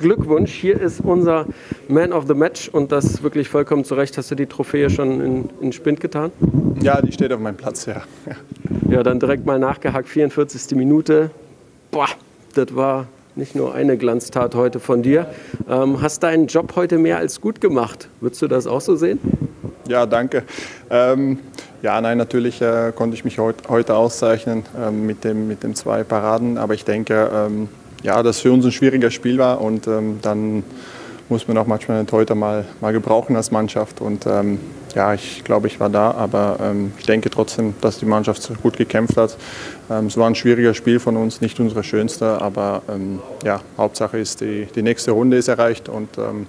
Glückwunsch, hier ist unser Man of the Match und das wirklich vollkommen zu Recht. Hast du die Trophäe schon in, in Spind getan? Ja, die steht auf meinem Platz, ja. ja. Ja, dann direkt mal nachgehakt, 44. Minute. Boah, das war nicht nur eine Glanztat heute von dir. Ähm, hast deinen Job heute mehr als gut gemacht. Würdest du das auch so sehen? Ja, danke. Ähm, ja, nein, natürlich äh, konnte ich mich heut, heute auszeichnen ähm, mit, dem, mit den zwei Paraden, aber ich denke, ähm, ja, dass für uns ein schwieriger Spiel war und ähm, dann muss man auch manchmal den Teuter mal, mal gebrauchen als Mannschaft und ähm, ja, ich glaube, ich war da, aber ähm, ich denke trotzdem, dass die Mannschaft gut gekämpft hat. Ähm, es war ein schwieriger Spiel von uns, nicht unsere schönste, aber ähm, ja, Hauptsache ist, die, die nächste Runde ist erreicht und ähm,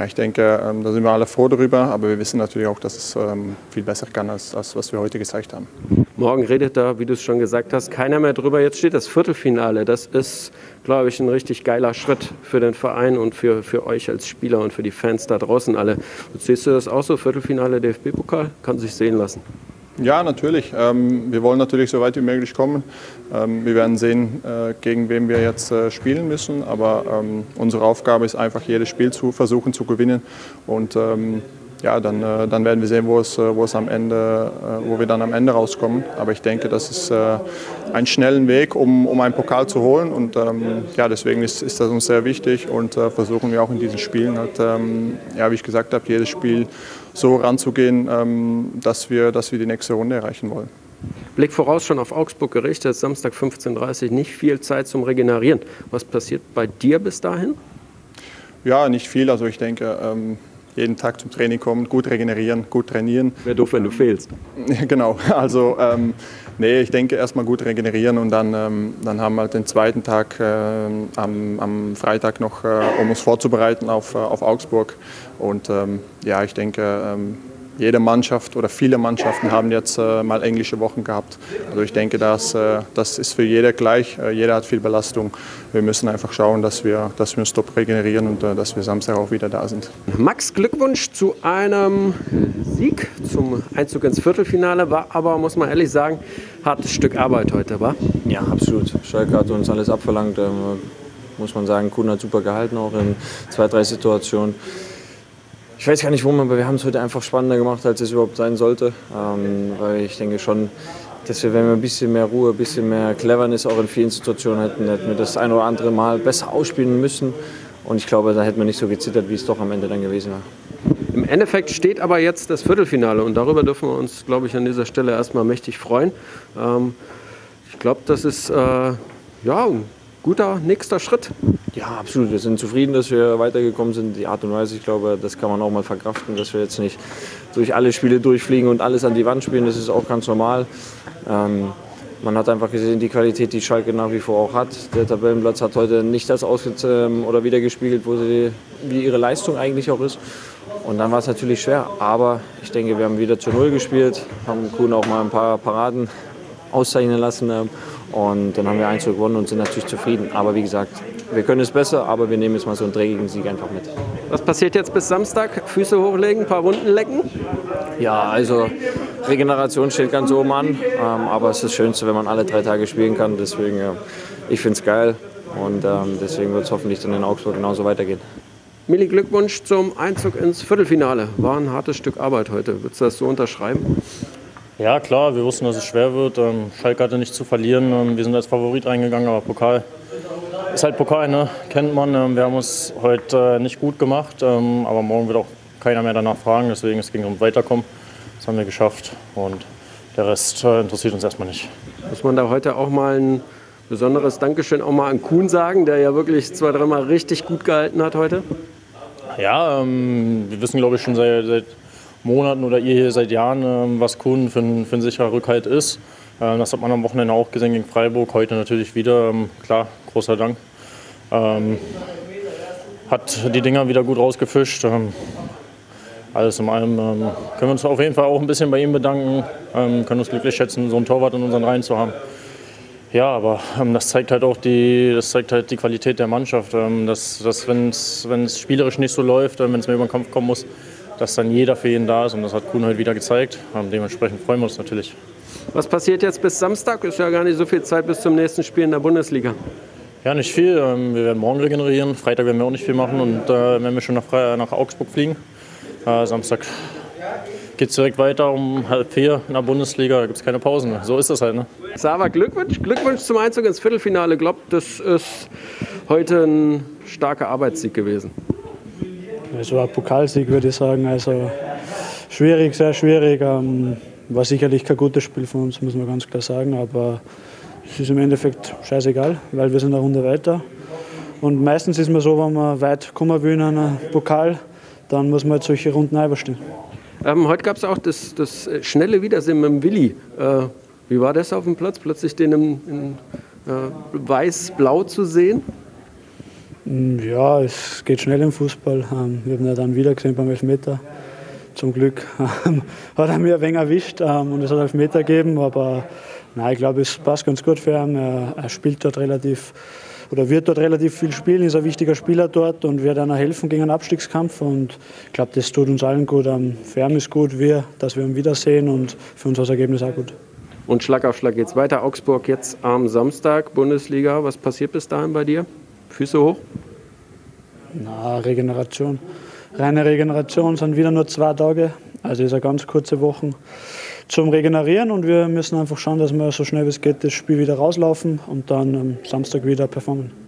ja, ich denke, ähm, da sind wir alle froh darüber, aber wir wissen natürlich auch, dass es ähm, viel besser kann, als das, was wir heute gezeigt haben. Morgen redet da, wie du es schon gesagt hast, keiner mehr drüber. Jetzt steht das Viertelfinale. Das ist, glaube ich, ein richtig geiler Schritt für den Verein und für, für euch als Spieler und für die Fans da draußen alle. siehst du das auch so? Viertelfinale DFB-Pokal kann sich sehen lassen. Ja, natürlich. Ähm, wir wollen natürlich so weit wie möglich kommen. Ähm, wir werden sehen, äh, gegen wen wir jetzt äh, spielen müssen. Aber ähm, unsere Aufgabe ist einfach, jedes Spiel zu versuchen zu gewinnen. Und ja, dann, äh, dann werden wir sehen, wo es, wo es am Ende, wo wir dann am Ende rauskommen. Aber ich denke, das ist ein schnellen Weg, um, um einen Pokal zu holen. Und ja, deswegen ist, ist das uns sehr wichtig und versuchen wir auch in diesen Spielen halt, ja, wie ich gesagt habe, jedes Spiel so ranzugehen, ähm, dass, wir, dass wir die nächste Runde erreichen wollen. Blick voraus schon auf Augsburg gerichtet, Samstag 15.30 Uhr, nicht viel Zeit zum Regenerieren. Was passiert bei dir bis dahin? Ja, nicht viel. Also ich denke, ähm, jeden Tag zum Training kommen, gut regenerieren, gut trainieren. Wäre doof, wenn du fehlst. genau, also ähm, nee, ich denke erstmal gut regenerieren und dann, ähm, dann haben wir halt den zweiten Tag äh, am, am, Freitag noch, äh, um uns vorzubereiten auf, äh, auf Augsburg. Und ähm, ja, ich denke, ähm, jede Mannschaft oder viele Mannschaften haben jetzt äh, mal englische Wochen gehabt. Also ich denke, das, äh, das ist für jeder gleich. Äh, jeder hat viel Belastung. Wir müssen einfach schauen, dass wir, dass wir uns top regenerieren und äh, dass wir Samstag auch wieder da sind. Max, Glückwunsch zu einem Sieg, zum Einzug ins Viertelfinale. War aber, muss man ehrlich sagen, hartes Stück Arbeit heute, war? Ja, absolut. Schalke hat uns alles abverlangt. Ähm, muss man sagen, Kuhn hat super gehalten, auch in zwei, drei Situationen ich weiß gar nicht, warum, aber wir haben es heute einfach spannender gemacht, als es überhaupt sein sollte. Ähm, weil ich denke schon, dass wir, wenn wir ein bisschen mehr Ruhe, ein bisschen mehr Cleverness auch in vielen Situationen hätten, hätten wir das ein oder andere Mal besser ausspielen müssen. Und ich glaube, da hätten wir nicht so gezittert, wie es doch am Ende dann gewesen war. Im Endeffekt steht aber jetzt das Viertelfinale und darüber dürfen wir uns, glaube ich, an dieser Stelle erstmal mächtig freuen. Ähm, ich glaube, das ist äh, ja, guter nächster Schritt. Ja, absolut. Wir sind zufrieden, dass wir weitergekommen sind. Die Art und Weise, ich glaube, das kann man auch mal verkraften, dass wir jetzt nicht durch alle Spiele durchfliegen und alles an die Wand spielen. Das ist auch ganz normal. Ähm, man hat einfach gesehen, die Qualität, die Schalke nach wie vor auch hat. Der Tabellenplatz hat heute nicht das ausge ähm, oder wiedergespiegelt, wo sie, wie ihre Leistung eigentlich auch ist. Und dann war es natürlich schwer. Aber ich denke, wir haben wieder zu Null gespielt, haben Kuhn auch mal ein paar Paraden auszeichnen lassen. Und dann haben wir 1 gewonnen und sind natürlich zufrieden. Aber wie gesagt, wir können es besser, aber wir nehmen jetzt mal so einen dreckigen Sieg einfach mit. Was passiert jetzt bis Samstag? Füße hochlegen, ein paar Wunden lecken? Ja, also Regeneration steht ganz oben an. Ähm, aber es ist das Schönste, wenn man alle drei Tage spielen kann. Deswegen, ja, ich finde es geil. Und ähm, deswegen wird es hoffentlich dann in Augsburg genauso weitergehen. Milli, Glückwunsch zum Einzug ins Viertelfinale. War ein hartes Stück Arbeit heute. Würdest du das so unterschreiben? Ja, klar, wir wussten, dass es schwer wird. Ähm, Schalke hatte nicht zu verlieren. Ähm, wir sind als Favorit reingegangen, aber Pokal ist halt Pokal, ne? kennt man. Ähm, wir haben es heute äh, nicht gut gemacht, aber morgen wird auch keiner mehr danach fragen. Deswegen es ging um Weiterkommen. Das haben wir geschafft und der Rest äh, interessiert uns erstmal nicht. Muss man da heute auch mal ein besonderes Dankeschön auch mal an Kuhn sagen, der ja wirklich zwei, dreimal richtig gut gehalten hat heute? Ja, ähm, wir wissen, glaube ich, schon seit, seit Monaten oder ihr hier seit Jahren, ähm, was Kuhn für ein, für ein sicherer Rückhalt ist. Ähm, das hat man am Wochenende auch gesehen gegen Freiburg, heute natürlich wieder. Ähm, klar, großer Dank. hat die Dinger wieder gut rausgefischt. alles in allem können wir uns auf jeden Fall auch ein bisschen bei ihm bedanken, können uns glücklich schätzen, so einen Torwart in unseren Reihen zu haben. Ja, aber ähm, das zeigt halt auch die, das zeigt halt die Qualität der Mannschaft. Ähm, dass, dass wenn es spielerisch nicht so läuft, wenn es mehr über den Kampf kommen muss, dass dann jeder für jeden da ist und das hat Kuhn heute wieder gezeigt. Ähm, dementsprechend freuen wir uns natürlich. Was passiert jetzt bis Samstag? Ist ja gar nicht so viel Zeit bis zum nächsten Spiel in der Bundesliga. Ja, nicht viel. Ähm, wir werden morgen regenerieren. Freitag werden wir auch nicht viel machen und äh, wenn wir schon nach, nach Augsburg fliegen. Äh, Samstag geht es direkt weiter um halb vier in der Bundesliga. Da gibt es keine Pausen mehr. So ist das halt. Ne? Sava, Glückwunsch. Glückwunsch zum Einzug ins Viertelfinale. Glaubt, das ist heute ein starker Arbeitssieg gewesen. Es war ein Pokalsieg, würde ich sagen. Also schwierig, sehr schwierig. Ähm, war sicherlich kein gutes Spiel von uns, muss man ganz klar sagen. Aber es ist im Endeffekt scheißegal, weil wir sind eine Runde weiter. Und meistens ist man so, wenn man weit kommen will in einem Pokal, dann muss man halt solche Runden überstehen. Ähm, heute gab es auch das, das, schnelle Wiedersehen mit dem Willi. Äh, wie war das auf dem Platz, plötzlich den in, in äh, weiß-blau zu sehen? Mm, ja, es geht schnell im Fußball. Ähm, wir haben ihn dann wieder gesehen beim Elfmeter. Zum Glück ähm, hat er mir ein wenig erwischt ähm, und es hat Elfmeter gegeben, aber nein, ich glaube, es passt ganz gut für ihn. Er, er spielt dort relativ oder wird dort relativ viel spielen, ist ein wichtiger Spieler dort und wird einer helfen gegen einen Abstiegskampf. Und ich glaube, das tut uns allen gut. Für ihn ist gut, wir, dass wir ihn wiedersehen und für uns das Ergebnis auch gut. Und Schlag auf Schlag geht's weiter. Augsburg jetzt am Samstag, Bundesliga. Was passiert bis dahin bei dir? Füße hoch? Na, Regeneration. Reine Regeneration sind wieder nur zwei Tage. Also ist eine ganz kurze Woche zum Regenerieren und wir müssen einfach schauen, dass wir so schnell wie es geht das Spiel wieder rauslaufen und dann am Samstag wieder performen.